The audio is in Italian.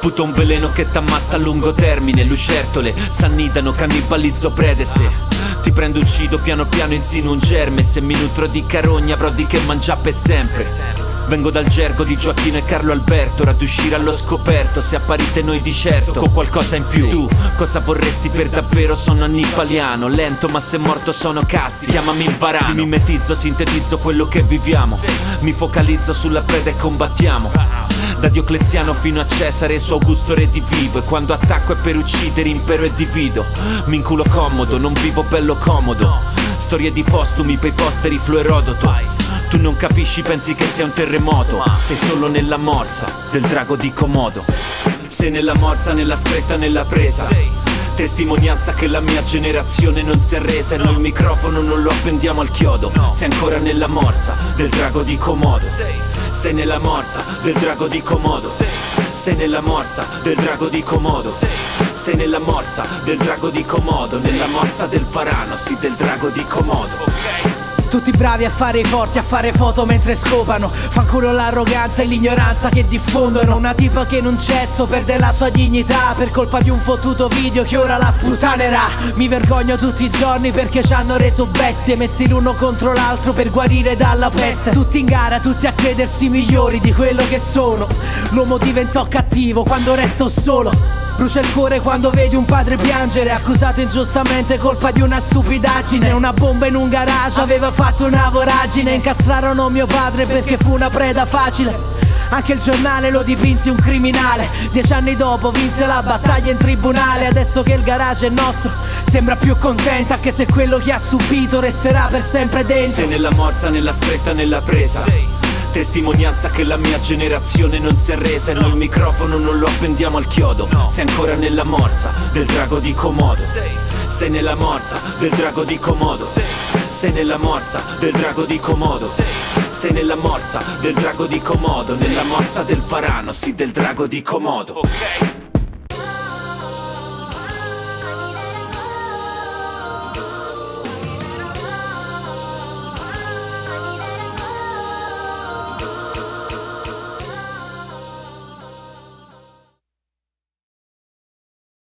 Puto un veleno che t'ammazza a lungo termine. Lucertole s'annidano, cannibalizzo prede. Se Ti prendo uccido piano piano insino un germe. Se mi nutro di carogna avrò di che mangiare per sempre. Vengo dal gergo di Gioacchino e Carlo Alberto. Ora uscire allo scoperto Se apparite noi di certo. Con qualcosa in più. Tu cosa vorresti per davvero? Sono annipaliano Lento ma se morto sono cazzi. Chiamami il varano. Mi mimetizzo, sintetizzo quello che viviamo. Mi focalizzo sulla preda e combattiamo da Diocleziano fino a Cesare su Augusto redivivo. E quando attacco è per uccidere, impero e divido. Mi inculo comodo, non vivo bello comodo. Storie di postumi per i posteri flu Erodoto tu non capisci, pensi che sia un terremoto. Sei solo nella morsa del drago di Komodo. Sei nella morsa, nella stretta, nella presa. Testimonianza che la mia generazione non si è resa. E noi il microfono non lo appendiamo al chiodo. Sei ancora nella morsa del drago di Komodo Sei nella morsa del drago di Komodo. Sei nella morsa del drago di Komodo. Sei nella morsa del drago di Komodo. Nella morsa del varano, sì del drago di Komodo tutti bravi a fare i forti, a fare foto mentre scopano. Fanculo l'arroganza e l'ignoranza che diffondono. Una tipa che in un cesso perde la sua dignità Per colpa di un fottuto video che ora la sputanerà. Mi vergogno tutti i giorni perché ci hanno reso bestie Messi l'uno contro l'altro per guarire dalla peste. Tutti in gara, tutti a credersi migliori di quello che sono. L'uomo diventò cattivo quando resto solo Brucia il cuore quando vedi un padre piangere Accusato ingiustamente colpa di una stupidaggine. Una bomba in un garage aveva fatto una voragine Incastrarono mio padre perché fu una preda facile. Anche il giornale lo dipinse un criminale. Dieci anni dopo vinse la battaglia in tribunale. Adesso che il garage è nostro Sembra più contenta Anche se quello che ha subito resterà per sempre dentro. Sei nella morsa, nella stretta, nella presa Testimonianza che la mia generazione non si è resa E noi il microfono non lo appendiamo al chiodo. Sei ancora nella morsa del drago di Komodo. Sei nella morsa del drago di Komodo. Sei nella morsa del drago di Komodo. Sei nella morsa del drago di Komodo. Nella morsa del varano, sì del drago di Komodo. Ok